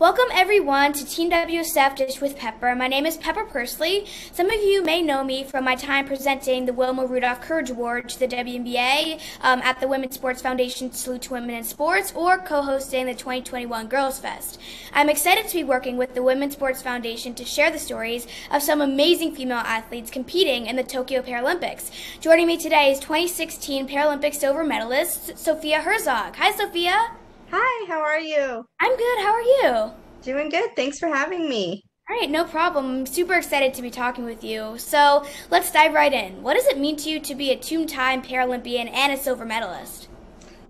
Welcome everyone to Team WSF Dish with Pepper. My name is Pepper Persley. Some of you may know me from my time presenting the Wilma Rudolph Courage Award to the WNBA um, at the Women's Sports Foundation Salute to Women in Sports or co-hosting the 2021 Girls Fest. I'm excited to be working with the Women's Sports Foundation to share the stories of some amazing female athletes competing in the Tokyo Paralympics. Joining me today is 2016 Paralympic silver medalist Sophia Herzog. Hi Sophia. Hi, how are you? I'm good. How are you? Doing good. Thanks for having me. All right, no problem. I'm super excited to be talking with you. So let's dive right in. What does it mean to you to be a two time Paralympian and a silver medalist?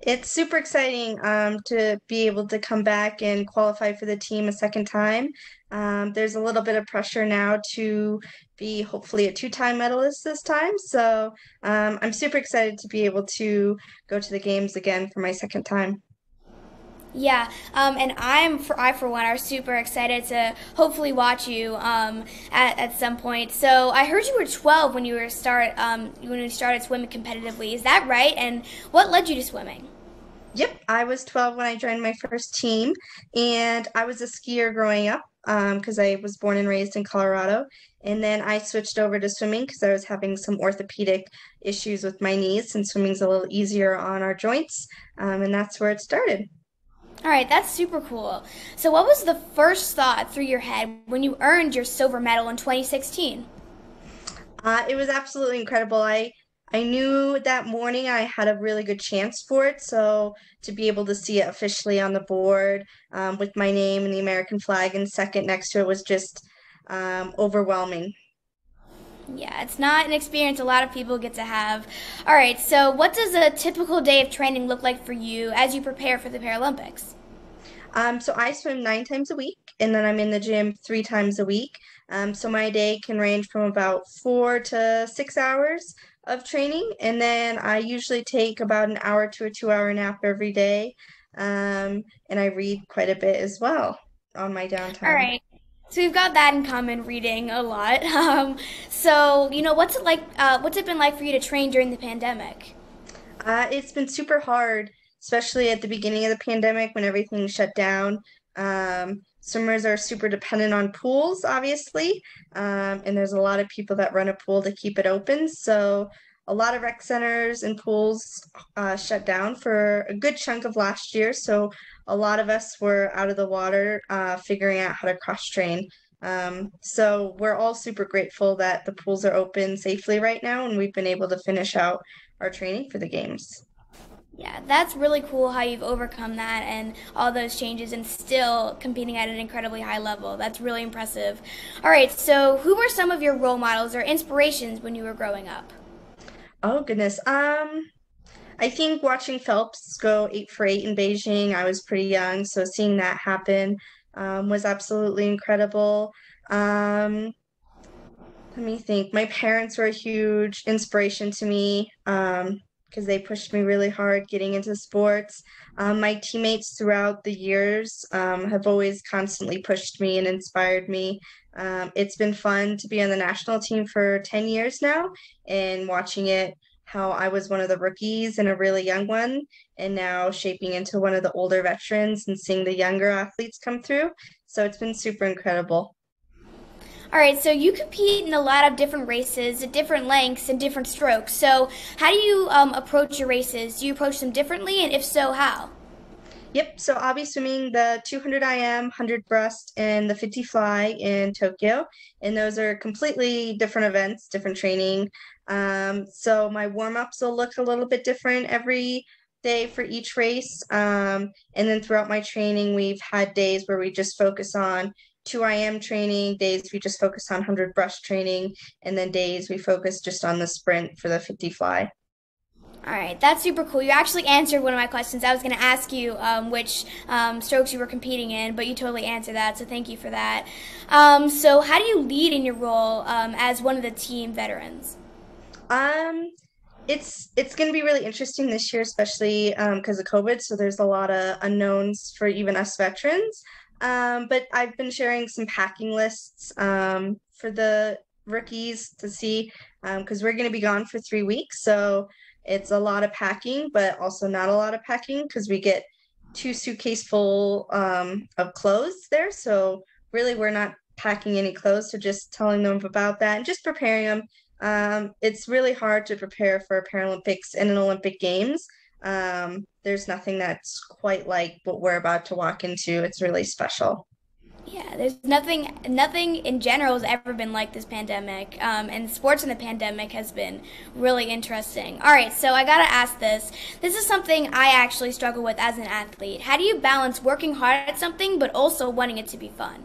It's super exciting um, to be able to come back and qualify for the team a second time. Um, there's a little bit of pressure now to be hopefully a two time medalist this time. So um, I'm super excited to be able to go to the games again for my second time. Yeah, um, and I'm for I for one are super excited to hopefully watch you um, at, at some point. So I heard you were 12 when you were start um, when you started swimming competitively. Is that right? And what led you to swimming? Yep, I was 12 when I joined my first team, and I was a skier growing up because um, I was born and raised in Colorado. And then I switched over to swimming because I was having some orthopedic issues with my knees, and swimming's a little easier on our joints, um, and that's where it started. All right, that's super cool. So, what was the first thought through your head when you earned your silver medal in 2016? Uh, it was absolutely incredible. I I knew that morning I had a really good chance for it. So to be able to see it officially on the board um, with my name and the American flag and second next to it was just um, overwhelming. Yeah, it's not an experience a lot of people get to have. All right, so what does a typical day of training look like for you as you prepare for the Paralympics? Um, so I swim nine times a week, and then I'm in the gym three times a week. Um, so my day can range from about four to six hours of training, and then I usually take about an hour to a two-hour nap every day, um, and I read quite a bit as well on my downtime. All right. So we've got that in common, reading a lot. Um, so you know, what's it like? Uh, what's it been like for you to train during the pandemic? Uh, it's been super hard, especially at the beginning of the pandemic when everything shut down. Um, swimmers are super dependent on pools, obviously, um, and there's a lot of people that run a pool to keep it open. So a lot of rec centers and pools uh, shut down for a good chunk of last year. So a lot of us were out of the water uh, figuring out how to cross train. Um, so we're all super grateful that the pools are open safely right now and we've been able to finish out our training for the games. Yeah, that's really cool how you've overcome that and all those changes and still competing at an incredibly high level. That's really impressive. All right, so who were some of your role models or inspirations when you were growing up? Oh goodness. Um I think watching Phelps go eight for eight in Beijing, I was pretty young, so seeing that happen um, was absolutely incredible. Um, let me think. My parents were a huge inspiration to me because they pushed me really hard getting into sports. Um, my teammates throughout the years um, have always constantly pushed me and inspired me. Um, it's been fun to be on the national team for 10 years now and watching it how I was one of the rookies and a really young one, and now shaping into one of the older veterans and seeing the younger athletes come through. So it's been super incredible. All right, so you compete in a lot of different races at different lengths and different strokes. So, how do you um, approach your races? Do you approach them differently, and if so, how? Yep, so I'll be swimming the 200 IM, 100 breast, and the 50 fly in Tokyo. And those are completely different events, different training. Um, so my warm ups will look a little bit different every day for each race. Um, and then throughout my training, we've had days where we just focus on 2IM training, days we just focus on 100 breast training, and then days we focus just on the sprint for the 50 fly. All right, that's super cool. You actually answered one of my questions. I was going to ask you um, which um, strokes you were competing in, but you totally answered that, so thank you for that. Um, so, how do you lead in your role um, as one of the team veterans? Um, it's it's going to be really interesting this year, especially because um, of COVID. So there's a lot of unknowns for even us veterans. Um, but I've been sharing some packing lists um, for the rookies to see because um, we're going to be gone for three weeks. So it's a lot of packing, but also not a lot of packing because we get two suitcase full um, of clothes there. So really, we're not packing any clothes. So just telling them about that and just preparing them. Um, it's really hard to prepare for Paralympics and an Olympic Games. Um, there's nothing that's quite like what we're about to walk into. It's really special. Yeah, there's nothing, nothing in general has ever been like this pandemic, um, and sports in the pandemic has been really interesting. All right, so I gotta ask this. This is something I actually struggle with as an athlete. How do you balance working hard at something but also wanting it to be fun?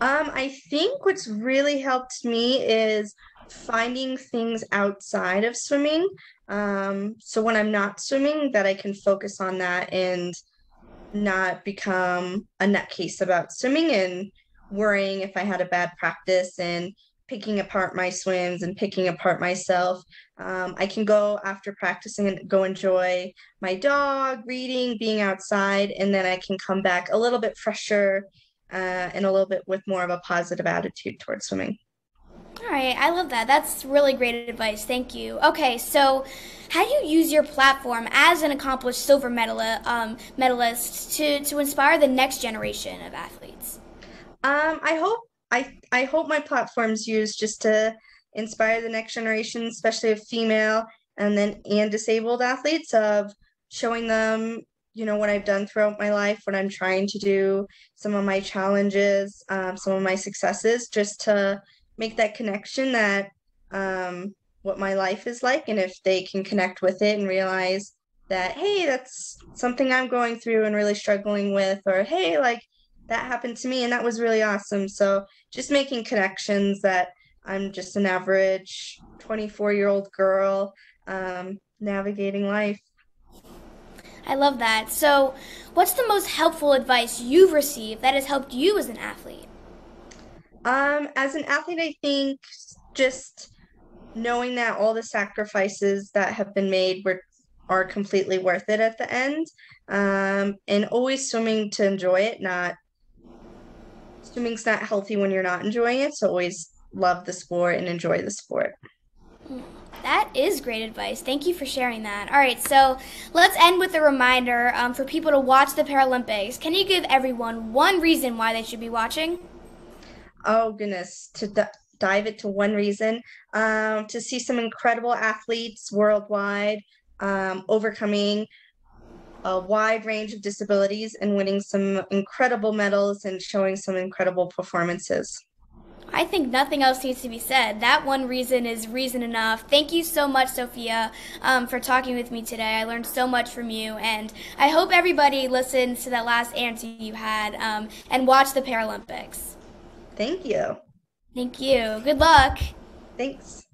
Um, I think what's really helped me is finding things outside of swimming. Um, so when I'm not swimming, that I can focus on that and not become a nutcase about swimming and worrying if I had a bad practice and picking apart my swims and picking apart myself. Um, I can go after practicing and go enjoy my dog, reading, being outside, and then I can come back a little bit fresher uh, and a little bit with more of a positive attitude towards swimming. All right, I love that. That's really great advice. Thank you. Okay, so how do you use your platform as an accomplished silver medalist, um, medalist to, to inspire the next generation of athletes? Um, I hope I I hope my platform's used just to inspire the next generation, especially of female and then and disabled athletes, of showing them you know what I've done throughout my life, what I'm trying to do, some of my challenges, um, some of my successes, just to make that connection that um, what my life is like and if they can connect with it and realize that hey that's something i'm going through and really struggling with or hey like that happened to me and that was really awesome so just making connections that i'm just an average 24 year old girl um, navigating life I love that. So, what's the most helpful advice you've received that has helped you as an athlete? Um, as an athlete, I think just knowing that all the sacrifices that have been made were are completely worth it at the end. Um, and always swimming to enjoy it, not swimming's not healthy when you're not enjoying it. So always love the sport and enjoy the sport. That is great advice. Thank you for sharing that. All right, so let's end with a reminder um, for people to watch the Paralympics. Can you give everyone one reason why they should be watching? Oh goodness, to d- dive into one reason, um, to see some incredible athletes worldwide um, overcoming a wide range of disabilities and winning some incredible medals and showing some incredible performances. I think nothing else needs to be said. That one reason is reason enough. Thank you so much, Sophia, um, for talking with me today. I learned so much from you, and I hope everybody listens to that last answer you had um, and watch the Paralympics. Thank you. Thank you. Good luck. Thanks.